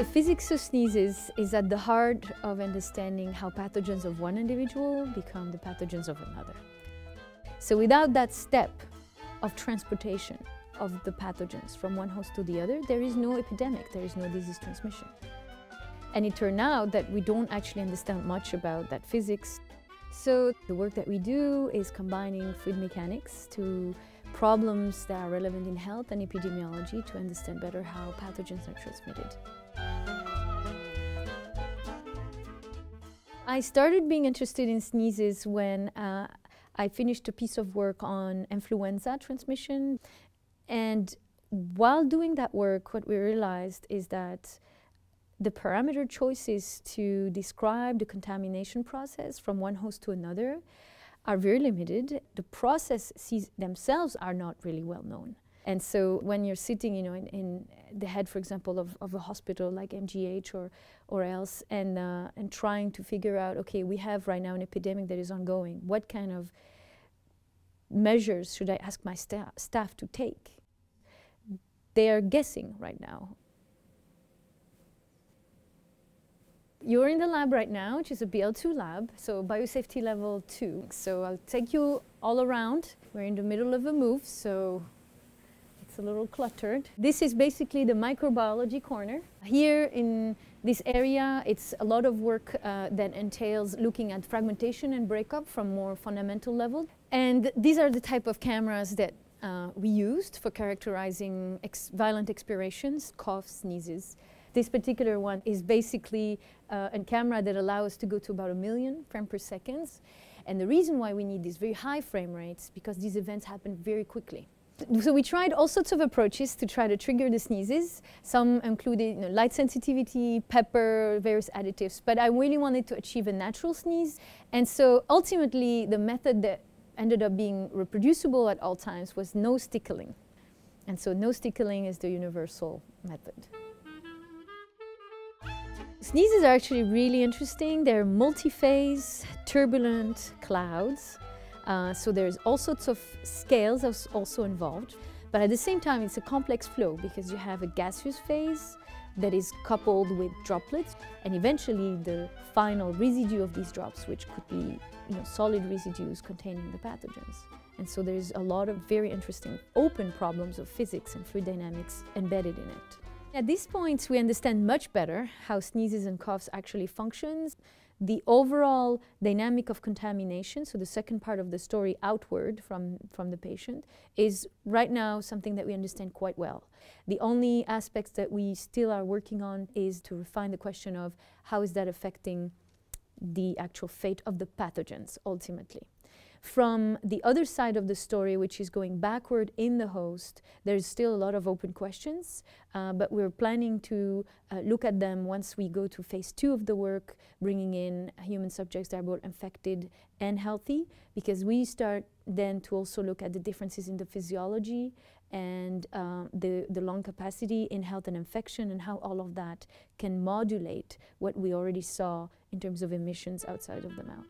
The physics of sneezes is at the heart of understanding how pathogens of one individual become the pathogens of another. So without that step of transportation of the pathogens from one host to the other, there is no epidemic, there is no disease transmission. And it turned out that we don't actually understand much about that physics. So the work that we do is combining fluid mechanics to problems that are relevant in health and epidemiology to understand better how pathogens are transmitted. I started being interested in sneezes when uh, I finished a piece of work on influenza transmission. And while doing that work, what we realized is that the parameter choices to describe the contamination process from one host to another are very limited. The processes themselves are not really well known. And so when you're sitting, you know, in, in the head, for example, of, of a hospital like MGH or, or else, and, uh, and trying to figure out, okay, we have right now an epidemic that is ongoing. What kind of measures should I ask my sta staff to take? They are guessing right now. You're in the lab right now, which is a BL2 lab, so biosafety level 2. So I'll take you all around. We're in the middle of a move, so a little cluttered. This is basically the microbiology corner. Here in this area, it's a lot of work uh, that entails looking at fragmentation and breakup from more fundamental level. And these are the type of cameras that uh, we used for characterizing ex violent expirations, coughs, sneezes. This particular one is basically uh, a camera that allows us to go to about a million frame per second. And the reason why we need these very high frame rates because these events happen very quickly. So we tried all sorts of approaches to try to trigger the sneezes. Some included you know, light sensitivity, pepper, various additives. But I really wanted to achieve a natural sneeze. And so ultimately, the method that ended up being reproducible at all times was nose tickling. And so nose tickling is the universal method. Sneezes are actually really interesting. They're multi-phase, turbulent clouds. Uh, so there's all sorts of scales also involved. But at the same time, it's a complex flow because you have a gaseous phase that is coupled with droplets and eventually the final residue of these drops, which could be you know, solid residues containing the pathogens. And so there's a lot of very interesting open problems of physics and fluid dynamics embedded in it. At this point, we understand much better how sneezes and coughs actually functions. The overall dynamic of contamination, so the second part of the story outward from, from the patient, is right now something that we understand quite well. The only aspects that we still are working on is to refine the question of how is that affecting the actual fate of the pathogens ultimately. From the other side of the story, which is going backward in the host, there's still a lot of open questions, uh, but we're planning to uh, look at them once we go to phase two of the work, bringing in human subjects that are both infected and healthy, because we start then to also look at the differences in the physiology and uh, the, the lung capacity in health and infection and how all of that can modulate what we already saw in terms of emissions outside of the mouth.